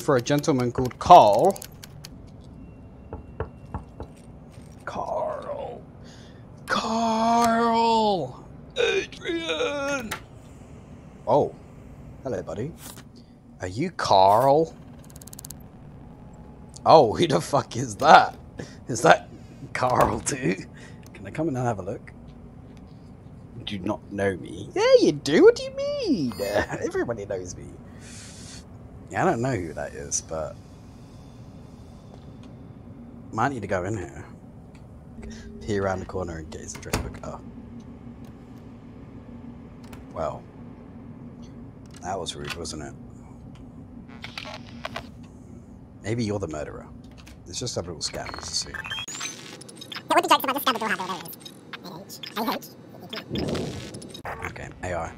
looking for a gentleman called Carl. Carl. Carl. Adrian. Oh. Hello, buddy. Are you Carl? Oh, who the fuck is that? Is that Carl too? Can I come in and have a look? Do you not know me? Yeah, you do. What do you mean? Everybody knows me. Yeah, I don't know who that is, but might need to go in here. Peer around the corner and get his address book. Oh. Well. That was rude, wasn't it? Maybe you're the murderer. Let's just a little scan to see. What would be jokes if I discovered your handle? There it is. AH. Okay, AI.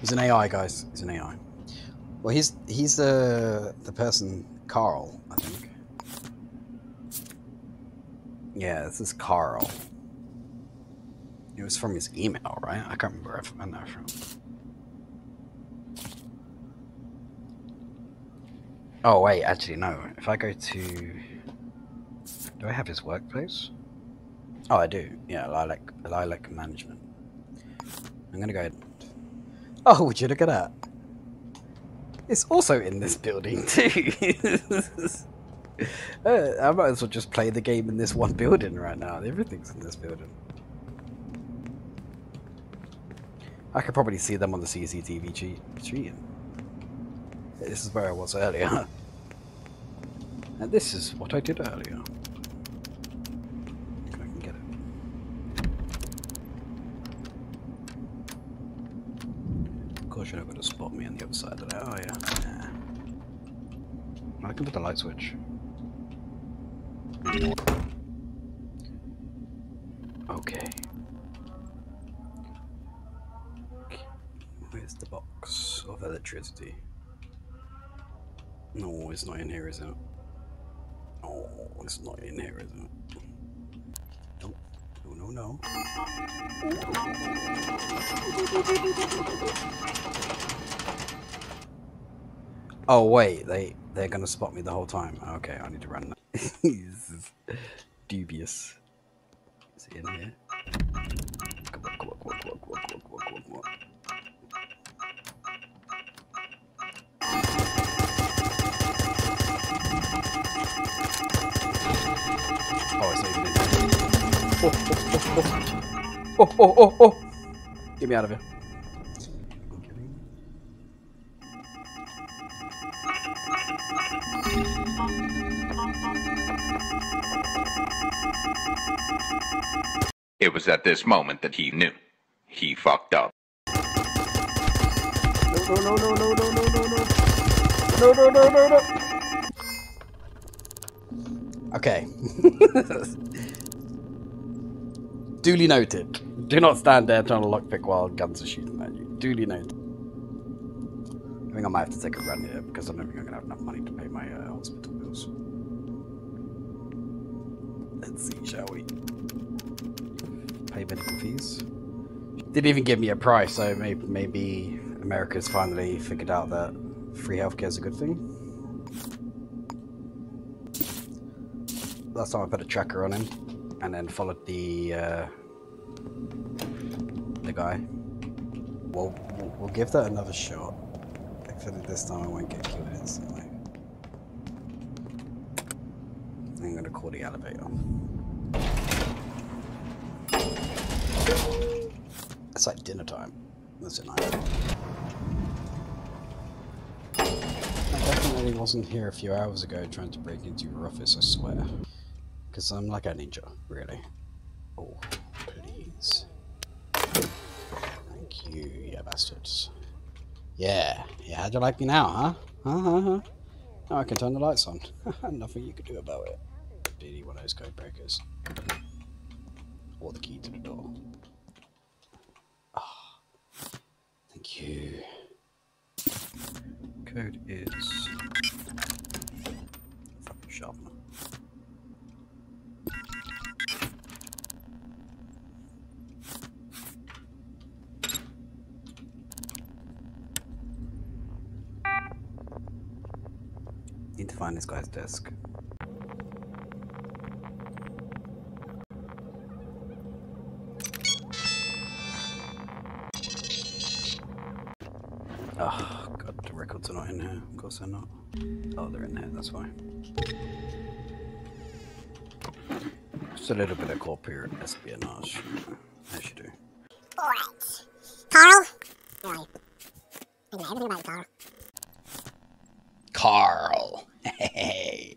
He's an AI, guys. He's an AI. Well, he's he's the the person Carl, I think. Yeah, this is Carl. It was from his email, right? I can't remember If, I'm not from. Oh wait, actually no. If I go to, do I have his workplace? Oh, I do. Yeah, Lilac Lilac Management. I'm gonna go ahead. Oh, would you look at that? It's also in this building too. uh, I might as well just play the game in this one building right now. Everything's in this building. I could probably see them on the CCTV che cheating. This is where I was earlier. and this is what I did earlier. If I can get it. Of course you're not going to spot me on the other side of that, oh, you? Nah. I can put the light switch. Okay. Where's the box of electricity? No, it's not in here, is it? Oh, it's not in here, is it? No, no, no, no. Oh wait, they they're gonna spot me the whole time. Okay, I need to run. this is dubious. Is it in here? Come on, come on, come on, come on, come on. Oh, it's even in. Oh, oh, oh, oh. Oh, oh, oh, oh. Get me out of here. It was at this moment that he knew. He fucked up. No, no, no, no, no, no, no, no. No, no, no, no, no. Okay. Duly noted. Do not stand there trying to lockpick while guns are shooting at you. Duly noted. Think I might have to take a run here because I don't think I'm gonna have enough money to pay my uh, hospital bills. Let's see, shall we? Pay medical fees. Didn't even give me a price, so maybe, maybe America's finally figured out that free healthcare is a good thing. Last time I put a tracker on him, and then followed the uh, the guy. We'll we'll give that another shot. Hopefully this time I won't get killed instantly. I'm gonna call the elevator. It's like dinner time. That's it night. I definitely wasn't here a few hours ago trying to break into your office, I swear. Because I'm like a ninja, really. Oh, please. Thank you, you bastards. Yeah, yeah, how'd you like me now, huh? Huh, huh, huh? Now I can turn the lights on. Nothing you could do about it. Pity one of those code breakers. Or the key to the door. Ah, thank you. Code is fucking sharpener. Find this guy's desk. Oh god, the records are not in here. Of course they're not. Oh, they're in here, that's why. Just a little bit of corporate espionage, as you do. Alright. Carl? You? Anyway, everything about. Carl. Hey.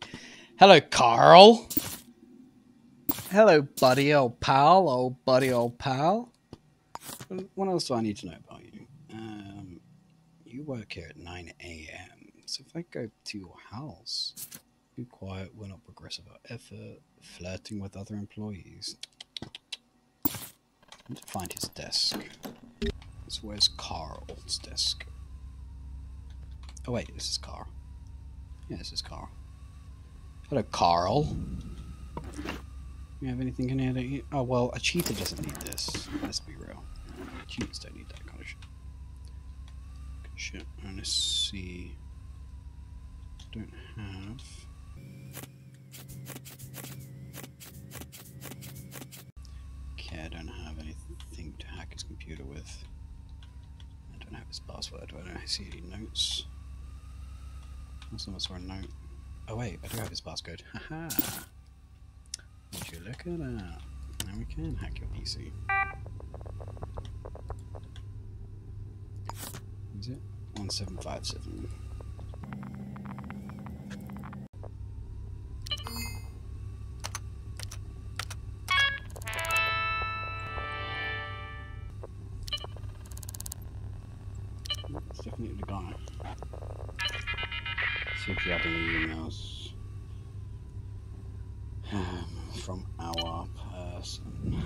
Hello, Carl. Hello, buddy, old pal. Old buddy, old pal. What else do I need to know about you? Um, you work here at 9 a.m. So if I go to your house, be quiet, we're not progressive about effort, flirting with other employees. Need to find his desk. So where's Carl's desk? Oh wait, this is Carl. Yeah, this is Carl. Hello, Carl. You have anything in here. Oh, well, a cheater doesn't need this. Let's be real. Cheaters don't need that kind of shit. Shit. Let's see... Don't have... Okay, I don't have anything to hack his computer with. I don't have his password. I don't see any notes. Someone saw a note. Oh wait, I do have his passcode. Haha. Would you look at that? Now we can hack your PC. Is it? 1757. It's definitely the guy. See if you had any emails um, from our person.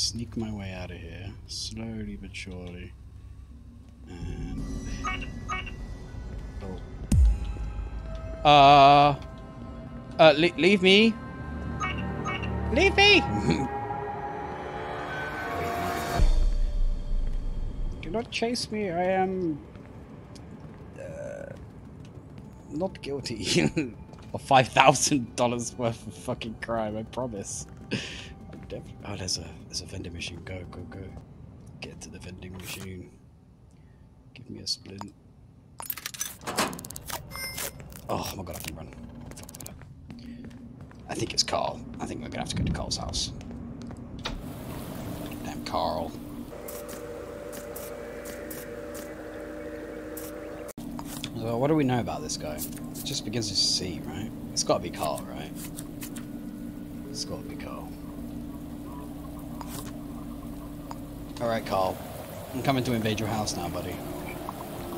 sneak my way out of here, slowly but surely. And. Oh. Uh. Uh, le- leave me. Leave me! Do not chase me, I am. Uh, not guilty. Of five thousand dollars worth of fucking crime, I promise. Oh, there's a there's a vending machine. Go, go, go. Get to the vending machine. Give me a splint. Oh my god, I can run. I think it's Carl. I think we're gonna have to go to Carl's house. Damn Carl. So what do we know about this guy? It just begins with C, right? It's gotta be Carl, right? It's gotta be Carl. Alright, Carl. I'm coming to invade your house now, buddy.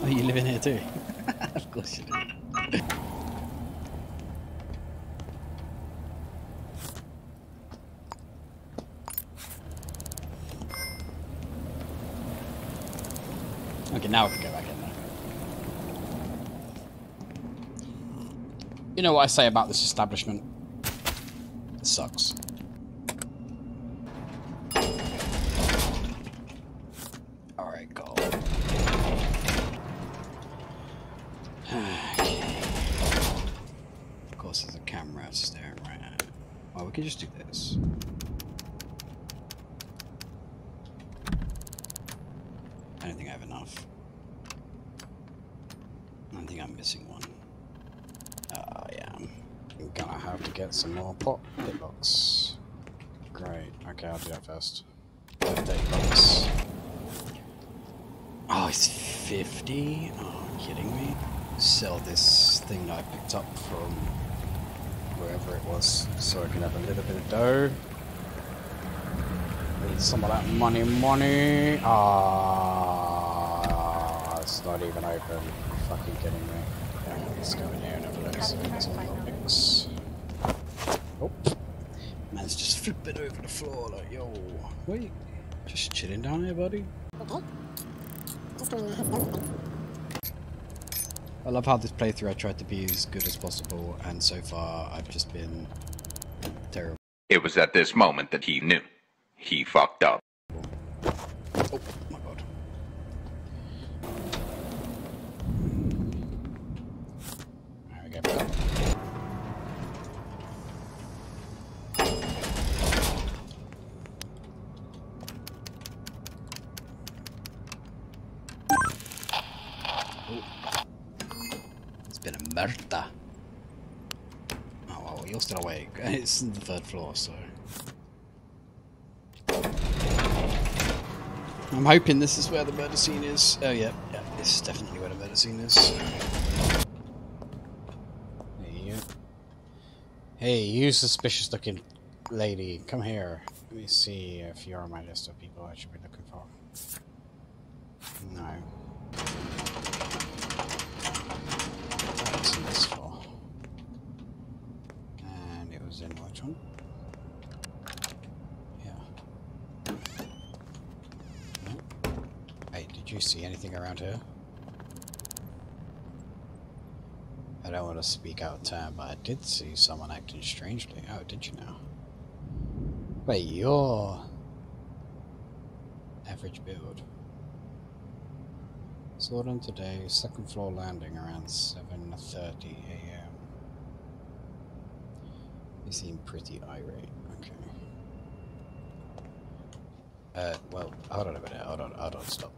Oh, you live in here too? of course you do. Okay, now we can go back in there. You know what I say about this establishment? It sucks. Alright, go. Okay. Of course, there's camera staring right oh, at it. Well, we could just do this. I don't think I have enough. I think I'm missing one. Oh, yeah. I'm gonna have to get some more pot pitlocks. Great. Okay, I'll do that first. 30 bucks. Oh, it's 50? Oh, kidding me? Sell this thing that I picked up from wherever it was so I can have a little bit of dough. Need some of that money, money. Ah, it's not even open. Fucking kidding me. Let's go in here and have a look. Oh. Man's just flipping over the floor like, yo. Wait. Just chilling down here, buddy. Okay. Just things. I love how this playthrough I tried to be as good as possible, and so far I've just been terrible. It was at this moment that he knew. He fucked up. Oh my god. There we go. Oh well, you're still awake. It's the third floor, so. I'm hoping this is where the murder scene is. Oh yeah, yeah, this is definitely where the murder scene is. Hey you. Hey, you suspicious looking lady, come here. Let me see if you're on my list of people I should be looking for. No. That's in this floor. And it was in which one? Yeah. No. Hey, did you see anything around here? I don't want to speak out of turn, but I did see someone acting strangely. Oh, did you now? Wait, you're... Average build. Saw them today, second floor landing around 7.30 a.m. They seem pretty irate. Okay. Uh, well, hold on a minute. Hold on, hold on, stop.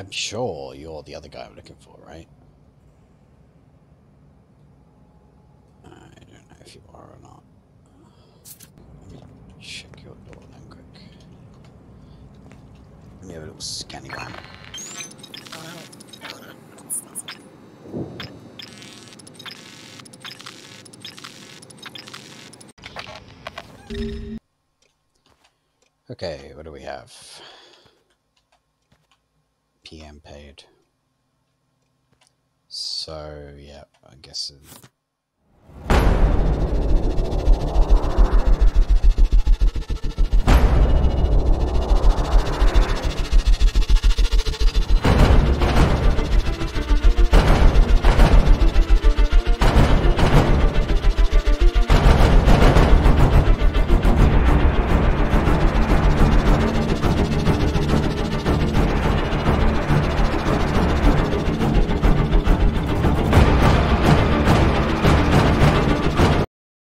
I'm sure you're the other guy I'm looking for, right? I don't know if you are or not. Let me check your door then quick. Let me have a little scanning around. Okay, what do we have? PM paid. So, yeah, I guess